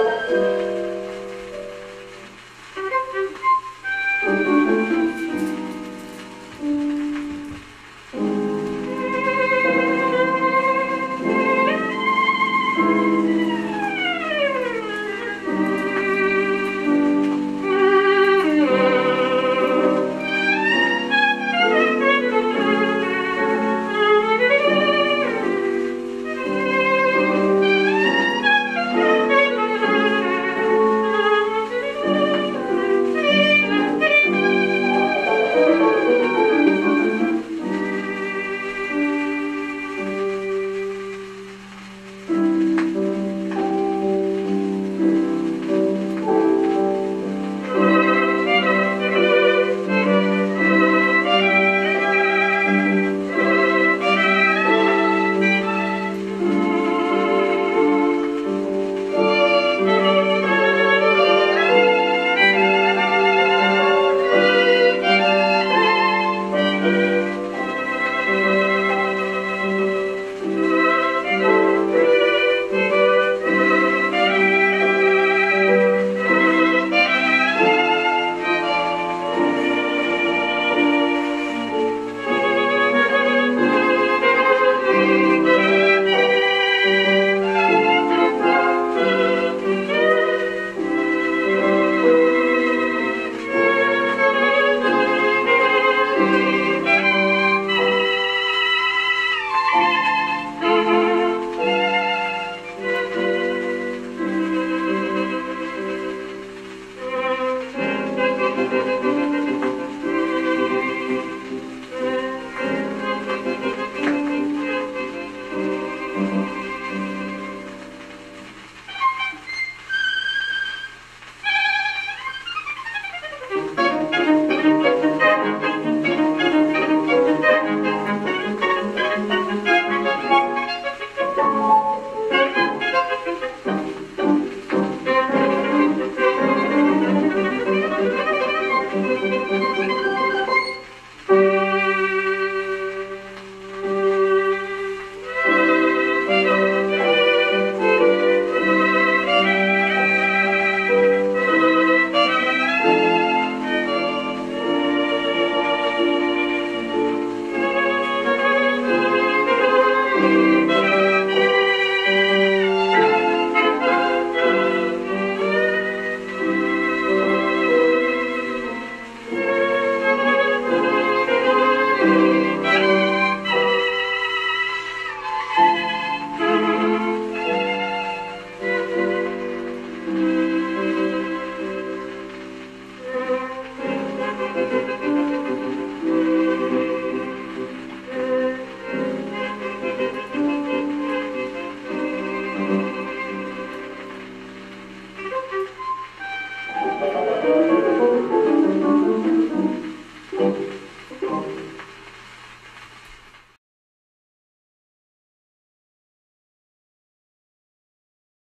Música